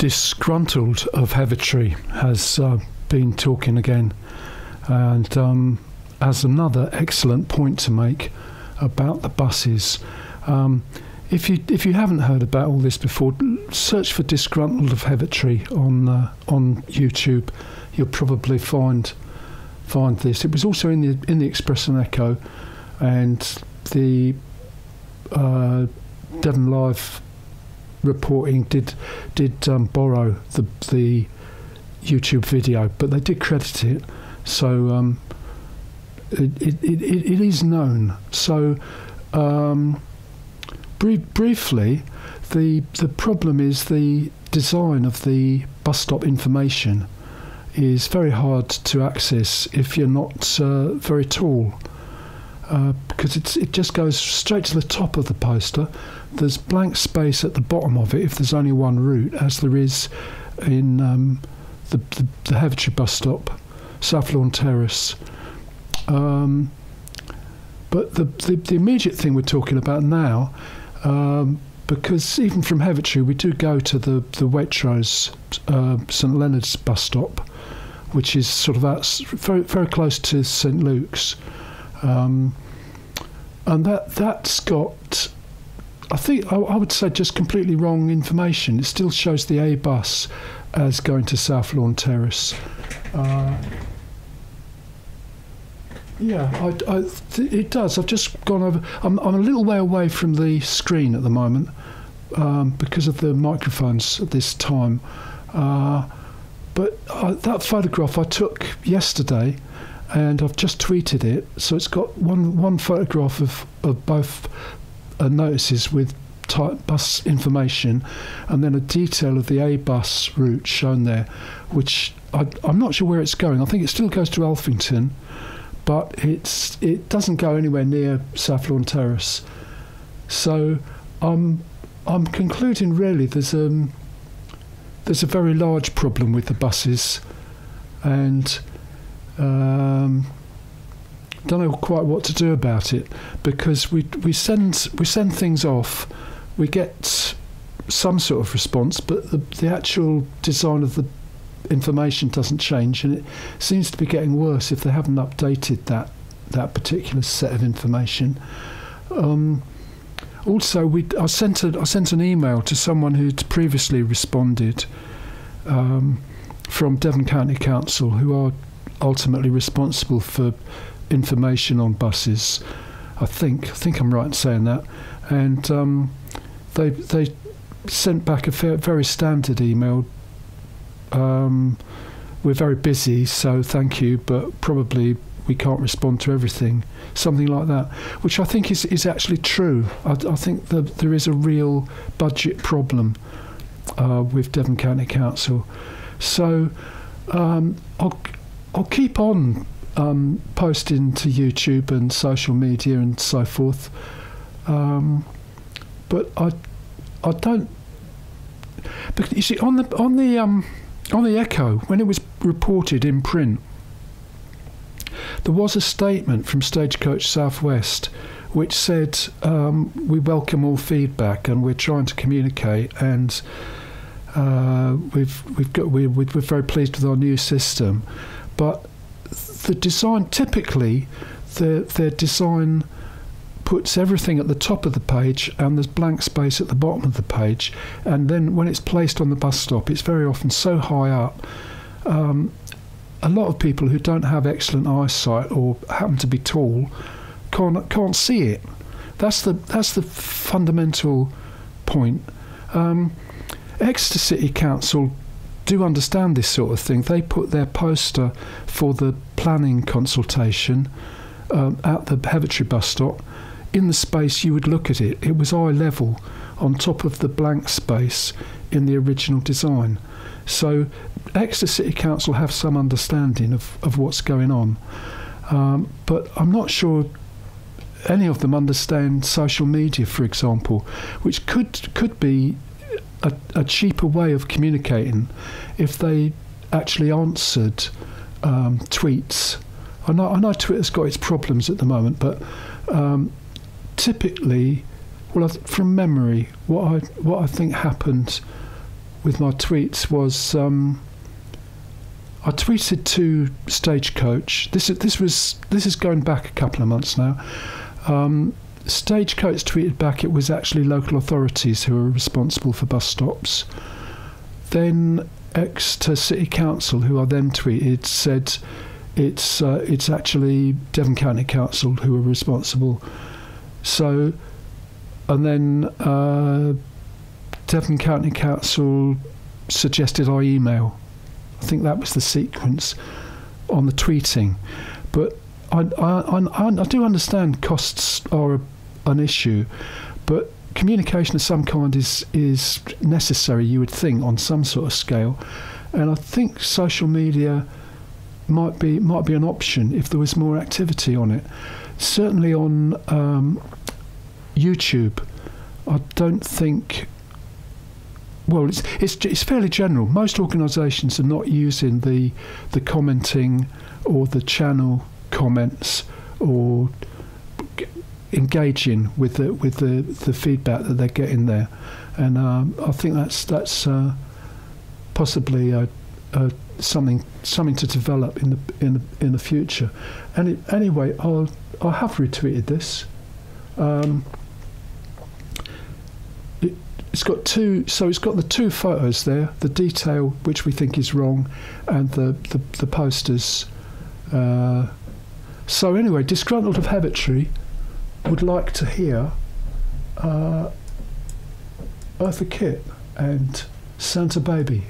disgruntled of Heavitree has uh, been talking again, and um, as another excellent point to make about the buses. Um, if you if you haven't heard about all this before, search for disgruntled of Heavitree on uh, on YouTube. You'll probably find find this. It was also in the in the Express and Echo, and the uh, Devon Live reporting did did um, borrow the the YouTube video, but they did credit it. So um, it, it, it, it is known. So um, briefly, the the problem is the design of the bus stop information is very hard to access if you're not uh, very tall. Uh, because it just goes straight to the top of the poster. There's blank space at the bottom of it if there's only one route, as there is in um, the, the, the bus stop, South Lawn Terrace. Um, but the, the, the, immediate thing we're talking about now, um, because even from Heavitree we do go to the, the Waitrose uh, St Leonard's bus stop, which is sort of out, very, very close to St Luke's. Um, and that that's got, I think I, I, would say just completely wrong information. It still shows the A bus as going to South Lawn Terrace. Uh, yeah, I, I, it does. I've just gone over. I'm, I'm a little way away from the screen at the moment um, because of the microphones at this time. Uh, but uh, that photograph I took yesterday and I've just tweeted it. So it's got one one photograph of of both uh, notices with type bus information, and then a detail of the A bus route shown there, which I, am not sure where it's going. I think it still goes to Alphington, but it's it doesn't go anywhere near South Lawn Terrace. So I'm I'm concluding really there's um there's a very large problem with the buses, and um, don't know quite what to do about it because we we send we send things off, we get some sort of response, but the, the actual design of the information doesn't change, and it seems to be getting worse if they haven't updated that that particular set of information. Um, also, we I sent a, I sent an email to someone who'd previously responded um, from Devon County Council, who are ultimately responsible for information on buses. I think I think I'm right in saying that, and um, they they sent back a fair, very standard email. Um, we're very busy, so thank you, but probably we can't respond to everything. Something like that, which I think is, is actually true. I, I think that there is a real budget problem uh, with Devon County Council. So um, I'll, I'll keep on um, posting to YouTube and social media and so forth. Um, but I, I don't. Because you see, on the on the um, on the Echo, when it was reported in print, there was a statement from Stagecoach Southwest which said um, we welcome all feedback and we're trying to communicate and uh, we've we've got we're, we're very pleased with our new system but the design typically their their design puts everything at the top of the page and there's blank space at the bottom of the page. And then when it's placed on the bus stop it's very often so high up um, a lot of people who don't have excellent eyesight or happen to be tall can't can't see it. That's the that's the fundamental point. Um, Exeter City Council do understand this sort of thing. They put their poster for the planning consultation um, at the Heavitree bus stop. In the space you would look at it, it was eye level on top of the blank space in the original design. So Exeter City Council have some understanding of, of what's going on. Um, but I'm not sure any of them understand social media, for example, which could could be a, a cheaper way of communicating if they actually answered um, tweets. I know, I know Twitter's got its problems at the moment, but um, typically, well, from memory, what I what I think happened with my tweets was um, I tweeted to Stagecoach. This this was this is going back a couple of months now. Um, Stagecoach tweeted back it was actually local authorities who were responsible for bus stops. Then Exeter City Council, who I then tweeted, said it's uh, it's actually Devon County Council who are responsible. So, and then uh, Devon County Council suggested I email. I think that was the sequence on the tweeting, but I I, I, I do understand costs are a, an issue, but communication of some kind is is necessary. You would think on some sort of scale, and I think social media might be might be an option if there was more activity on it. Certainly on um, YouTube, I don't think. Well, it's, it's it's fairly general. Most organisations are not using the the commenting or the channel comments or engaging with the with the, the feedback that they're getting there, and um, I think that's that's uh, possibly a, a something something to develop in the in the in the future. And anyway, I'll I have retweeted this. Um, it, it's got two, so it's got the two photos there, the detail which we think is wrong, and the the, the posters. Uh, so anyway, disgruntled of Heavitree would like to hear uh, Eartha Kitt and Santa Baby.